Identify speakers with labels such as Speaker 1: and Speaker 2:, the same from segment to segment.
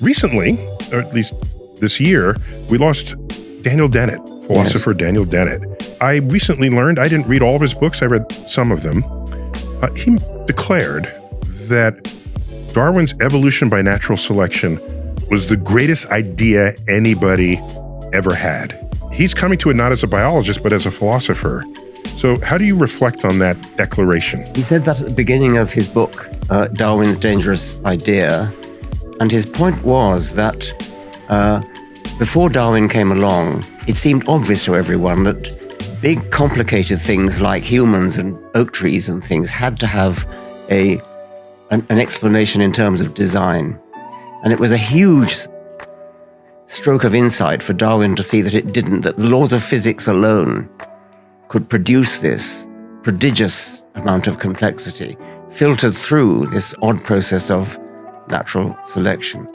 Speaker 1: recently, or at least this year, we lost Daniel Dennett, philosopher yes. Daniel Dennett. I recently learned, I didn't read all of his books, I read some of them. Uh, he declared that Darwin's evolution by natural selection was the greatest idea anybody ever had. He's coming to it not as a biologist, but as a philosopher. So, how do you reflect on that declaration?
Speaker 2: He said that at the beginning of his book, uh, Darwin's Dangerous Idea. And his point was that uh, before Darwin came along, it seemed obvious to everyone that big, complicated things like humans and oak trees and things had to have a, an, an explanation in terms of design. And it was a huge stroke of insight for Darwin to see that it didn't, that the laws of physics alone could produce this prodigious amount of complexity filtered through this odd process of natural selection.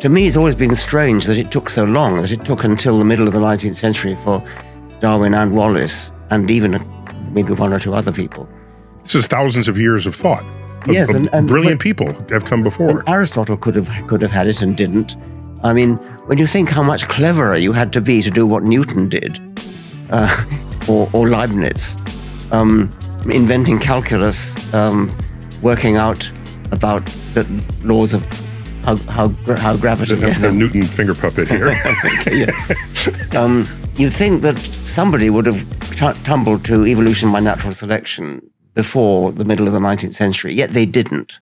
Speaker 2: To me, it's always been strange that it took so long, that it took until the middle of the 19th century for Darwin and Wallace, and even maybe one or two other people.
Speaker 1: This is thousands of years of thought. Of,
Speaker 2: yes, and, and
Speaker 1: brilliant people have come before.
Speaker 2: Aristotle could have could have had it and didn't. I mean, when you think how much cleverer you had to be to do what Newton did, uh, or, or, Leibniz, um, inventing calculus, um, working out about the laws of how how, how gravity.
Speaker 1: The, the Newton finger puppet here.
Speaker 2: um, you'd think that somebody would have tumbled to evolution by natural selection before the middle of the 19th century, yet they didn't.